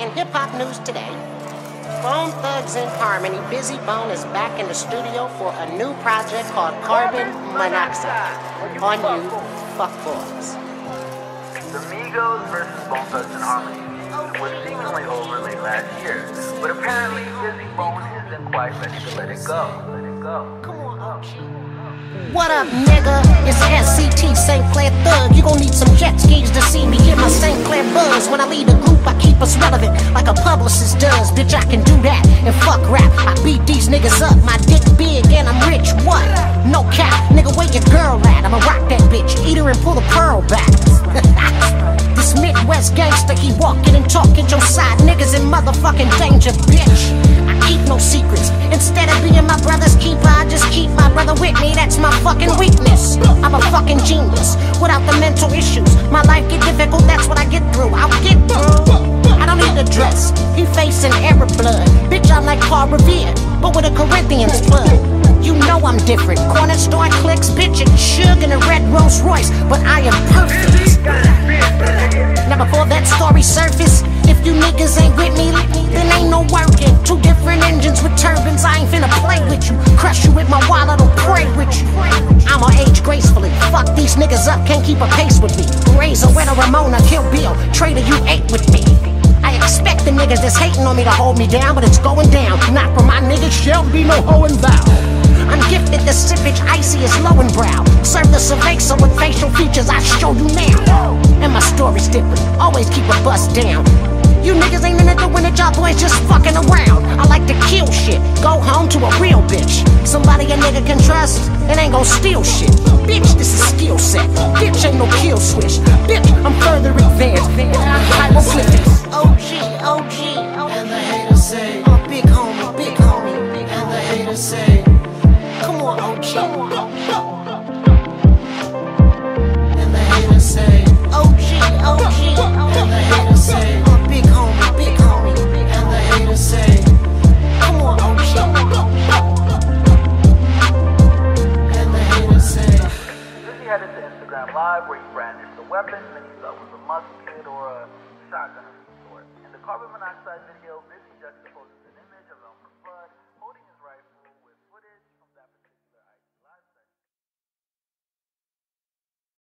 In hip hop news today, Bone Thugs in Harmony, Bizzy Bone is back in the studio for a new project called Carbon Monoxide. On you, fuck boys. The Migos versus Bone Thugs-n-Harmony was seemingly over late last year, but apparently Bizzy Bone isn't quite ready to let it go. Let it go. Come on, OG. What up, nigga? It's SCT us relevant like a publicist does. Bitch, I can do that and fuck rap. I beat these niggas up. My dick big and I'm rich. What? No cap, nigga. Where your girl at? I'ma rock that bitch. Eat her and pull the pearl back. this Midwest gangster keep walking and talking your side niggas in motherfucking danger, bitch. I keep no secrets. Instead of being my brother's keeper, I just keep my brother with me. That's my fucking weakness. I'm a fucking genius without the mental issues. My life get difficult, that's what I get through. I'll get through. Dress. He facing Arab blood. Bitch, I'm like Paul Revere, but with a Corinthians blood. You know I'm different. Corner store clicks, bitch, and sugar in a red Rolls Royce, but I am perfect. Now before that story surface, if you niggas ain't with me, then ain't no working. Two different engines with turbines, I ain't finna play with you. Crush you with my wallet or pray with you. I'ma age gracefully. Fuck these niggas up, can't keep a pace with me. Razor, Winner, Ramona, Kill Bill, Trader, you ate with me. Niggas that's hating on me to hold me down, but it's going down. Not for my niggas, shall be no hoeing vow. I'm gifted the sippage, icy as low and brow. Serve the cerveza with facial features, I show you now. And my story's different, always keep a bust down. You niggas ain't in it win it, y'all boys just fucking around. I like to kill shit, go home to a real bitch. Somebody a nigga can trust and ain't gon' steal shit. Bitch, this is skill set. Bitch ain't no kill switch. Say, Come on, OG. and the haters say, OG, OG. and the haters say, Oh, big homie, big homie. and the haters say, Come on, OG. and the haters say. Bizzy headed to Instagram Live where he brandished a weapon that he thought was a musket or a shotgun of some sort. In the carbon monoxide video, Bizzy juxtaposes